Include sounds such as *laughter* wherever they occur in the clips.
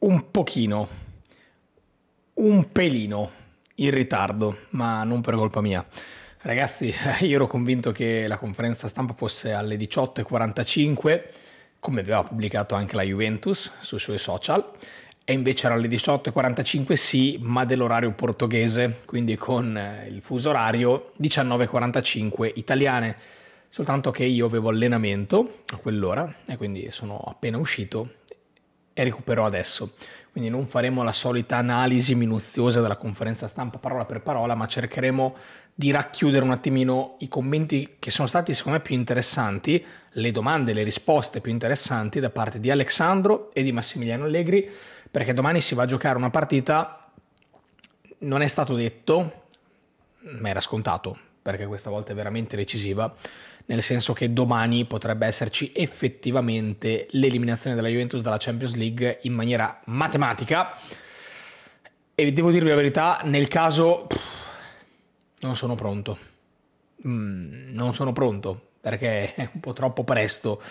un pochino, un pelino in ritardo, ma non per colpa mia. Ragazzi, *laughs* io ero convinto che la conferenza stampa fosse alle 18.45, come aveva pubblicato anche la Juventus sui suoi social, e invece era alle 18.45 sì, ma dell'orario portoghese, quindi con eh, il fuso orario 19.45 italiane. Soltanto che io avevo allenamento a quell'ora e quindi sono appena uscito e recupero adesso. Quindi non faremo la solita analisi minuziosa della conferenza stampa parola per parola, ma cercheremo di racchiudere un attimino i commenti che sono stati secondo me più interessanti, le domande, le risposte più interessanti da parte di Alessandro e di Massimiliano Allegri, perché domani si va a giocare una partita, non è stato detto, ma era scontato, perché questa volta è veramente decisiva, nel senso che domani potrebbe esserci effettivamente l'eliminazione della Juventus dalla Champions League in maniera matematica. E devo dirvi la verità, nel caso non sono pronto. Mm, non sono pronto perché è un po' troppo presto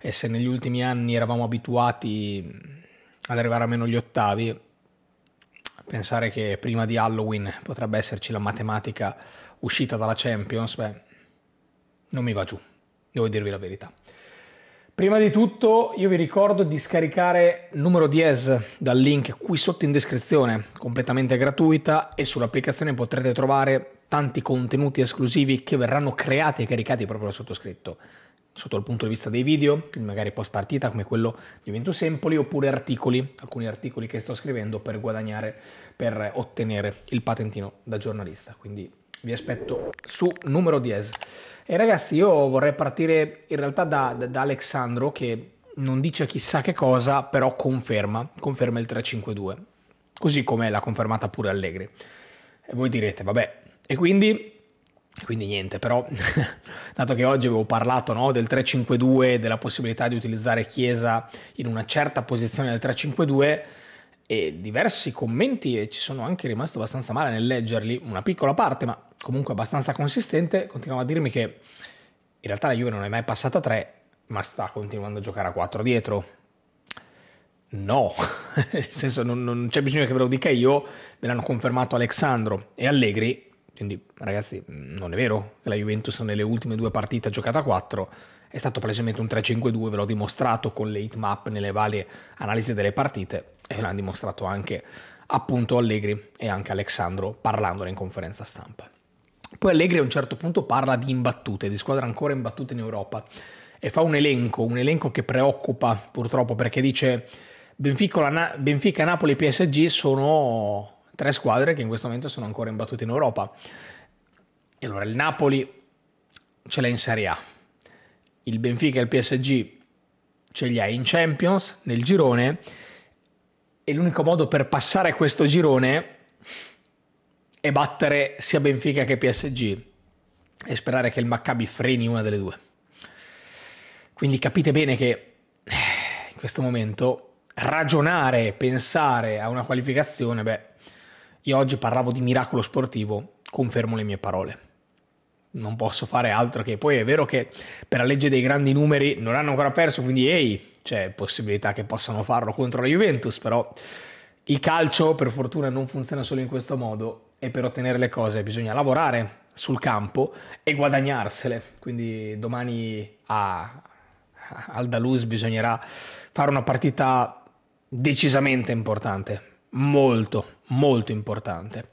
e se negli ultimi anni eravamo abituati ad arrivare a meno gli ottavi, pensare che prima di Halloween potrebbe esserci la matematica uscita dalla Champions, beh, non mi va giù, devo dirvi la verità. Prima di tutto io vi ricordo di scaricare numero Dies dal link qui sotto in descrizione, completamente gratuita e sull'applicazione potrete trovare tanti contenuti esclusivi che verranno creati e caricati proprio dal sottoscritto, sotto il punto di vista dei video, quindi magari post partita come quello di Juventus Empoli, oppure articoli, alcuni articoli che sto scrivendo per guadagnare, per ottenere il patentino da giornalista. Quindi vi aspetto su numero 10. E ragazzi, io vorrei partire in realtà da, da, da Alexandro che non dice chissà che cosa, però conferma, conferma il 3-5-2, così come l'ha confermata pure Allegri. E voi direte, vabbè, e quindi quindi niente, però *laughs* dato che oggi avevo parlato no, del 3-5-2, della possibilità di utilizzare Chiesa in una certa posizione del 3-5-2, e diversi commenti e ci sono anche rimasto abbastanza male nel leggerli, una piccola parte ma comunque abbastanza consistente, continuano a dirmi che in realtà la Juve non è mai passata a 3 ma sta continuando a giocare a 4 dietro. No, *laughs* nel senso non, non c'è bisogno che ve lo dica io, me l'hanno confermato Alexandro e Allegri, quindi ragazzi non è vero che la Juventus nelle ultime due partite ha giocato a 4, è stato palesemente un 3-5-2, ve l'ho dimostrato con le hitmap nelle varie analisi delle partite e l'hanno dimostrato anche appunto Allegri e anche Alessandro parlandone in conferenza stampa. Poi Allegri a un certo punto parla di imbattute, di squadre ancora imbattute in Europa e fa un elenco, un elenco che preoccupa purtroppo perché dice Benfica, Benfica Napoli e PSG sono tre squadre che in questo momento sono ancora imbattute in Europa. E allora il Napoli ce l'ha in Serie A, il Benfica e il PSG ce li hai in Champions nel girone e l'unico modo per passare questo girone è battere sia Benfica che PSG e sperare che il Maccabi freni una delle due. Quindi capite bene che eh, in questo momento ragionare, pensare a una qualificazione, beh, io oggi parlavo di miracolo sportivo, confermo le mie parole non posso fare altro che poi è vero che per la legge dei grandi numeri non hanno ancora perso, quindi ehi, c'è possibilità che possano farlo contro la Juventus, però il calcio per fortuna non funziona solo in questo modo e per ottenere le cose bisogna lavorare sul campo e guadagnarsele. Quindi domani a Aldalus bisognerà fare una partita decisamente importante, molto, molto importante.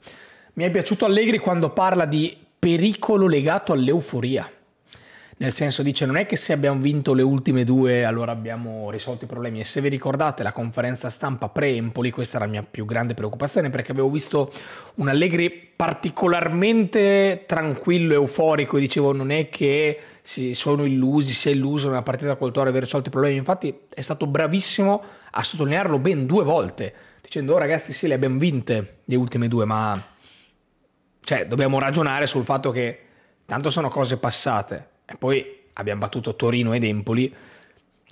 Mi è piaciuto Allegri quando parla di pericolo legato all'euforia. Nel senso dice non è che se abbiamo vinto le ultime due allora abbiamo risolto i problemi e se vi ricordate la conferenza stampa pre-Empoli questa era la mia più grande preoccupazione perché avevo visto un Allegri particolarmente tranquillo, euforico e dicevo non è che si sono illusi, si è illuso nella partita col Toro aver risolto i problemi infatti è stato bravissimo a sottolinearlo ben due volte dicendo oh ragazzi sì le abbiamo vinte le ultime due ma cioè, dobbiamo ragionare sul fatto che tanto sono cose passate e poi abbiamo battuto Torino ed Empoli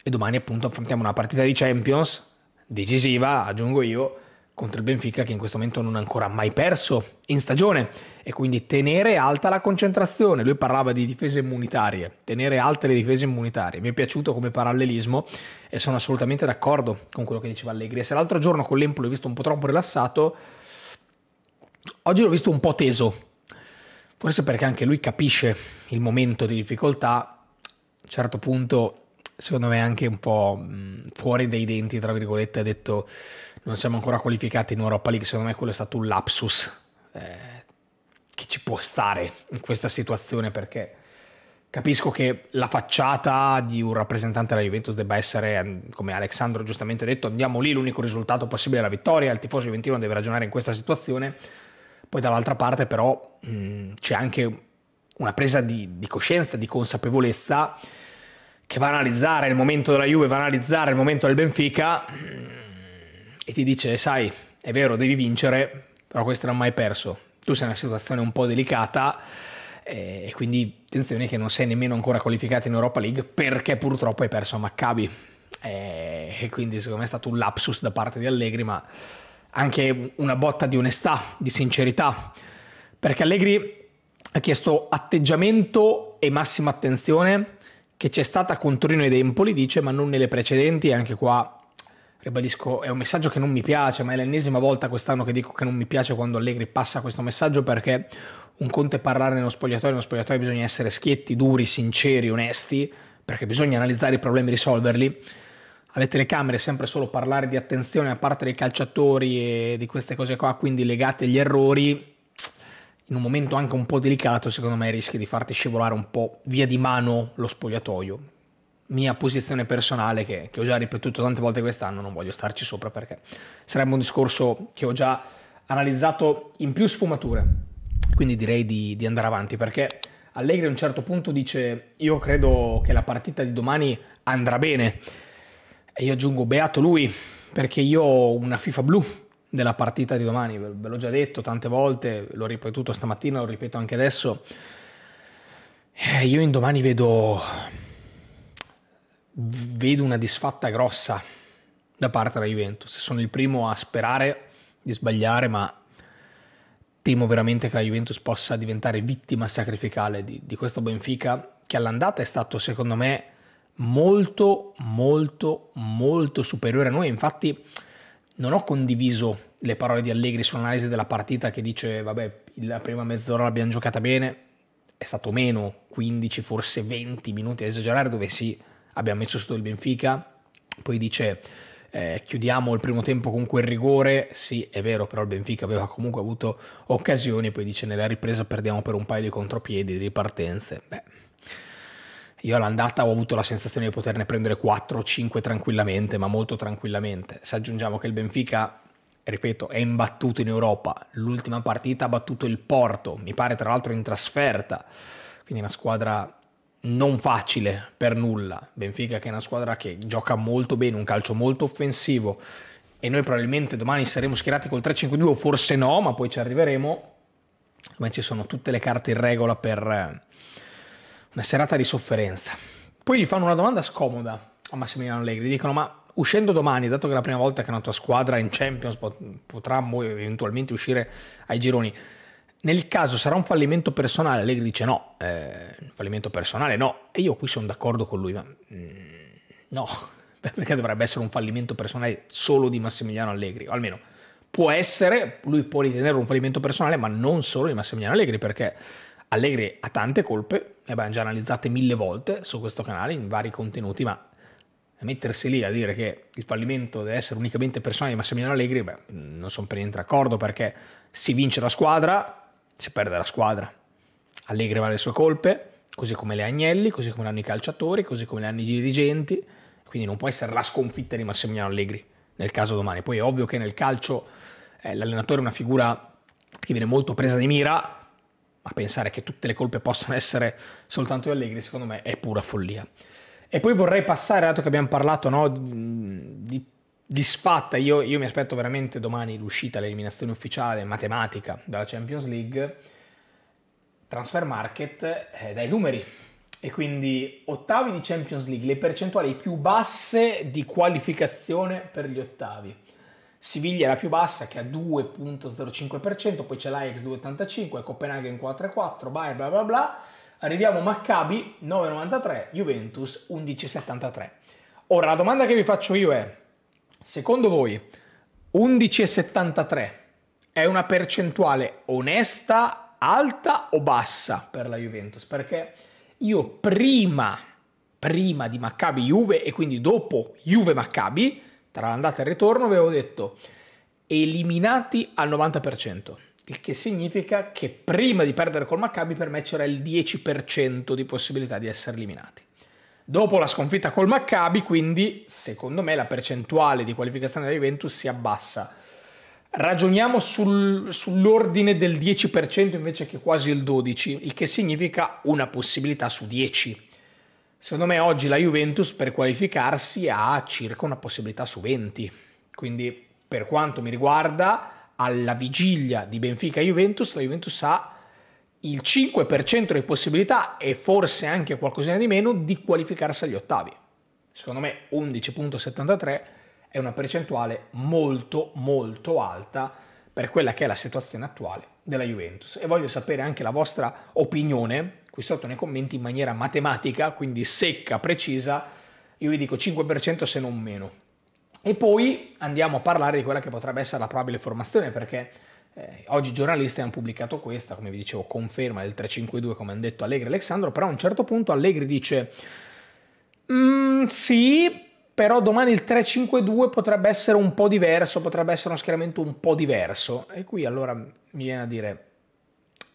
e domani appunto affrontiamo una partita di Champions decisiva, aggiungo io, contro il Benfica che in questo momento non ha ancora mai perso in stagione e quindi tenere alta la concentrazione. Lui parlava di difese immunitarie, tenere alte le difese immunitarie. Mi è piaciuto come parallelismo e sono assolutamente d'accordo con quello che diceva Allegri. E se l'altro giorno con l'Empoli l'ho visto un po' troppo rilassato, oggi l'ho visto un po' teso. Forse perché anche lui capisce il momento di difficoltà. A un certo punto secondo me anche un po' fuori dai denti, tra virgolette, ha detto non siamo ancora qualificati in Europa League, secondo me quello è stato un lapsus eh, che ci può stare in questa situazione perché capisco che la facciata di un rappresentante della Juventus debba essere, come Alessandro giustamente ha detto, andiamo lì, l'unico risultato possibile è la vittoria, il tifoso juventino deve ragionare in questa situazione, poi dall'altra parte però mh, c'è anche una presa di, di coscienza, di consapevolezza che va a analizzare il momento della Juve, va a analizzare il momento del Benfica e ti dice, sai, è vero, devi vincere, però questo non ha mai perso. Tu sei in una situazione un po' delicata e quindi attenzione che non sei nemmeno ancora qualificato in Europa League perché purtroppo hai perso a Maccabi. E quindi secondo me è stato un lapsus da parte di Allegri, ma anche una botta di onestà, di sincerità, perché Allegri ha chiesto atteggiamento e massima attenzione che c'è stata con Torino ed Empoli, dice, ma non nelle precedenti, anche qua ribadisco, è un messaggio che non mi piace, ma è l'ennesima volta quest'anno che dico che non mi piace quando Allegri passa questo messaggio perché un conto è parlare nello spogliatoio, nello spogliatoio bisogna essere schietti, duri, sinceri, onesti, perché bisogna analizzare i problemi e risolverli. Alle telecamere sempre solo parlare di attenzione da parte dei calciatori e di queste cose qua, quindi legate agli errori, in un momento anche un po' delicato, secondo me rischi di farti scivolare un po' via di mano lo spogliatoio. Mia posizione personale, che, che ho già ripetuto tante volte quest'anno, non voglio starci sopra perché sarebbe un discorso che ho già analizzato in più sfumature. Quindi direi di, di andare avanti perché Allegri a un certo punto dice io credo che la partita di domani andrà bene e io aggiungo beato lui perché io ho una FIFA blu della partita di domani, ve l'ho già detto tante volte, l'ho ripetuto stamattina, lo ripeto anche adesso. Eh, io in domani vedo, vedo una disfatta grossa da parte della Juventus. Sono il primo a sperare di sbagliare, ma temo veramente che la Juventus possa diventare vittima sacrificale di, di questo Benfica, che all'andata è stato secondo me molto, molto, molto superiore a noi. Infatti non ho condiviso le parole di Allegri sull'analisi della partita che dice, vabbè, la prima mezz'ora l'abbiamo giocata bene, è stato meno, 15, forse 20 minuti a esagerare, dove sì, abbiamo messo sotto il Benfica, poi dice, eh, chiudiamo il primo tempo con quel rigore, sì, è vero, però il Benfica aveva comunque avuto occasioni, poi dice, nella ripresa perdiamo per un paio di contropiedi, di ripartenze, beh io all'andata ho avuto la sensazione di poterne prendere 4 o 5 tranquillamente, ma molto tranquillamente. Se aggiungiamo che il Benfica, ripeto, è imbattuto in Europa, l'ultima partita ha battuto il Porto, mi pare tra l'altro in trasferta, quindi una squadra non facile per nulla. Benfica che è una squadra che gioca molto bene, un calcio molto offensivo e noi probabilmente domani saremo schierati col 3-5-2 o forse no, ma poi ci arriveremo. Ma ci sono tutte le carte in regola per una serata di sofferenza. Poi gli fanno una domanda scomoda a Massimiliano Allegri, dicono ma uscendo domani, dato che è la prima volta che una tua squadra in Champions potrà eventualmente uscire ai gironi, nel caso sarà un fallimento personale? Allegri dice no, eh, fallimento personale no, e io qui sono d'accordo con lui, ma mm, no, *laughs* perché dovrebbe essere un fallimento personale solo di Massimiliano Allegri, o almeno può essere, lui può ritenere un fallimento personale, ma non solo di Massimiliano Allegri, perché Allegri ha tante colpe, le abbiamo già analizzate mille volte su questo canale in vari contenuti, ma mettersi lì a dire che il fallimento deve essere unicamente personale di Massimiliano Allegri, beh, non sono per niente d'accordo perché si vince la squadra, si perde la squadra. Allegri va le sue colpe, così come le Agnelli, così come hanno i calciatori, così come le hanno i dirigenti, quindi non può essere la sconfitta di Massimiliano Allegri nel caso domani. Poi è ovvio che nel calcio eh, l'allenatore è una figura che viene molto presa di mira, ma pensare che tutte le colpe possano essere soltanto di Allegri, secondo me è pura follia. E poi vorrei passare, dato che abbiamo parlato no, di, di sfatta, io, io, mi aspetto veramente domani l'uscita, l'eliminazione ufficiale matematica dalla Champions League, transfer market eh, dai numeri. E quindi ottavi di Champions League, le percentuali più basse di qualificazione per gli ottavi. Siviglia è la più bassa che ha 2.05%, poi c'è l'Ajax 2.85, Copenaghen 4.4, Bayern bla bla bla. Arriviamo a Maccabi 9.93, Juventus 11.73. Ora la domanda che vi faccio io è, secondo voi 11.73 è una percentuale onesta, alta o bassa per la Juventus? Perché io prima, prima di Maccabi Juve e quindi dopo Juve Maccabi, tra l'andata e il ritorno, avevo detto eliminati al 90%, il che significa che prima di perdere col Maccabi per me c'era il 10% di possibilità di essere eliminati. Dopo la sconfitta col Maccabi, quindi, secondo me la percentuale di qualificazione della Juventus si abbassa. Ragioniamo sul, sull'ordine del 10% invece che quasi il 12%, il che significa una possibilità su 10. Secondo me oggi la Juventus per qualificarsi ha circa una possibilità su 20. Quindi per quanto mi riguarda, alla vigilia di Benfica-Juventus, la Juventus ha il 5% di possibilità e forse anche qualcosina di meno di qualificarsi agli ottavi. Secondo me 11.73 è una percentuale molto molto alta per quella che è la situazione attuale della Juventus e voglio sapere anche la vostra opinione qui sotto nei commenti in maniera matematica, quindi secca, precisa, io vi dico 5% se non meno. E poi andiamo a parlare di quella che potrebbe essere la probabile formazione perché eh, oggi i giornalisti hanno pubblicato questa, come vi dicevo, conferma del 352 come hanno detto Allegri e Alessandro, però a un certo punto Allegri dice mm, sì, però domani il 352 potrebbe essere un po' diverso, potrebbe essere uno schieramento un po' diverso. E qui allora mi viene a dire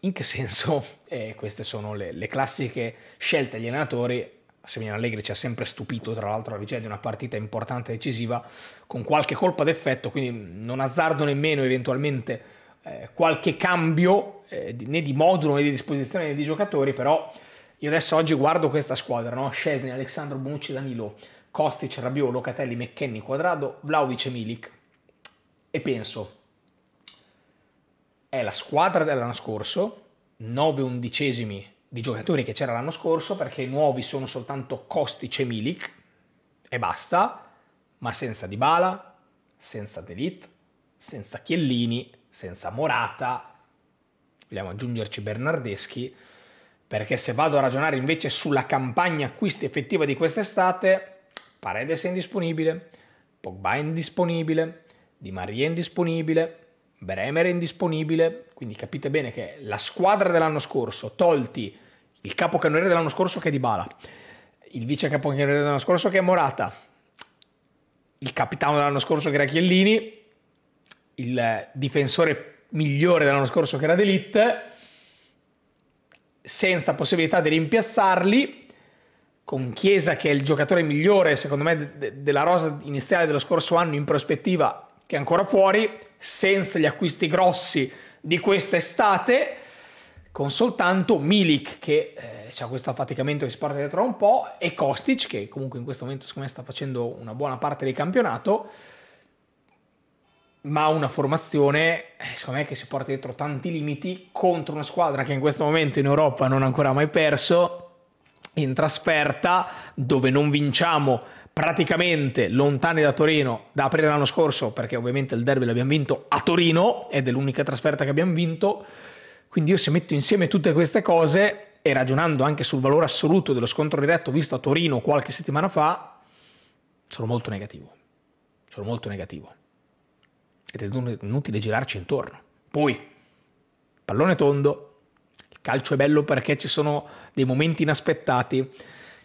in che senso? *laughs* Eh, queste sono le, le classiche scelte degli allenatori Semino Allegri ci ha sempre stupito, tra l'altro, la vicenda di una partita importante e decisiva con qualche colpa d'effetto, quindi non azzardo nemmeno eventualmente eh, qualche cambio eh, né di modulo né di disposizione né di giocatori, però io adesso oggi guardo questa squadra, no? Scesni, Alessandro Bonucci, Danilo, Kostic, Rabiot, Locatelli, McKenny, Quadrado, Vlaovic e Milik e penso è la squadra dell'anno scorso, 9 undicesimi di giocatori che c'era l'anno scorso perché i nuovi sono soltanto Kostic e Milik e basta, ma senza Dybala, senza Delit, senza Chiellini, senza Morata, vogliamo aggiungerci Bernardeschi, perché se vado a ragionare invece sulla campagna acquisti effettiva di quest'estate, Paredes è indisponibile, Pogba è indisponibile, Di Maria è indisponibile, Bremer è indisponibile, quindi capite bene che la squadra dell'anno scorso, tolti il capocannoniere dell'anno scorso che è Di Bala, il vice capocannoniere dell'anno scorso che è Morata, il capitano dell'anno scorso che era Chiellini, il difensore migliore dell'anno scorso che era D'Elite, senza possibilità di rimpiazzarli, con Chiesa che è il giocatore migliore secondo me de- della rosa iniziale dello scorso anno in prospettiva che è ancora fuori, senza gli acquisti grossi di quest'estate, con soltanto Milik che eh, ha questo affaticamento che si porta dietro un po' e Kostic che comunque in questo momento secondo me sta facendo una buona parte del campionato ma una formazione, eh, secondo me, che si porta dietro tanti limiti contro una squadra che in questo momento in Europa non ha ancora mai perso, in trasferta, dove non vinciamo praticamente lontani da Torino da aprile l'anno scorso, perché ovviamente il derby l'abbiamo vinto a Torino ed è l'unica trasferta che abbiamo vinto. Quindi io se metto insieme tutte queste cose e ragionando anche sul valore assoluto dello scontro diretto visto a Torino qualche settimana fa, sono molto negativo. Sono molto negativo ed è inutile girarci intorno. Poi, pallone tondo, il calcio è bello perché ci sono dei momenti inaspettati,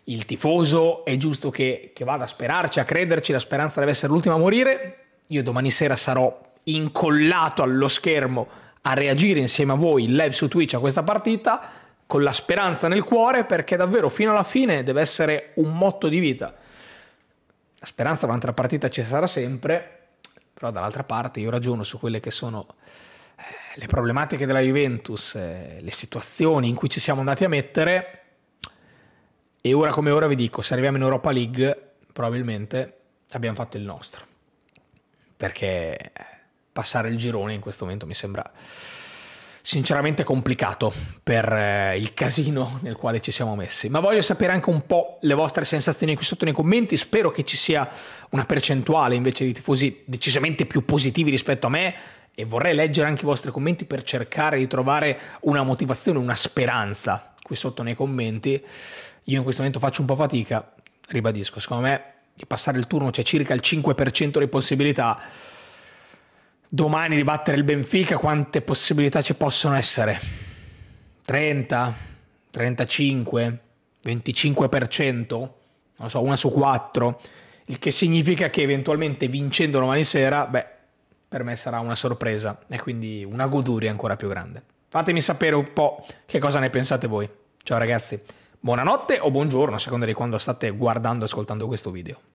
il tifoso è giusto che, che vada a sperarci, a crederci, la speranza deve essere l'ultima a morire, io domani sera sarò incollato allo schermo a reagire insieme a voi live su Twitch a questa partita con la speranza nel cuore perché davvero fino alla fine deve essere un motto di vita. La speranza durante la partita ci sarà sempre, però dall'altra parte io ragiono su quelle che sono eh, le problematiche della Juventus, eh, le situazioni in cui ci siamo andati a mettere e ora come ora vi dico, se arriviamo in Europa League probabilmente abbiamo fatto il nostro, perché passare il girone in questo momento mi sembra sinceramente complicato per eh, il casino nel quale ci siamo messi. Ma voglio sapere anche un po' le vostre sensazioni qui sotto nei commenti. Spero che ci sia una percentuale invece di tifosi decisamente più positivi rispetto a me. E vorrei leggere anche i vostri commenti per cercare di trovare una motivazione, una speranza qui sotto nei commenti. Io in questo momento faccio un po' fatica, ribadisco, secondo me di passare il turno c'è circa il 5% di possibilità domani di battere il Benfica, quante possibilità ci possono essere? 30, 35, 25%? Non so, una su quattro. Il che significa che eventualmente vincendo domani sera, beh, per me sarà una sorpresa e quindi una goduria ancora più grande. Fatemi sapere un po' che cosa ne pensate voi. Ciao ragazzi, buonanotte o buongiorno a seconda di quando state guardando e ascoltando questo video.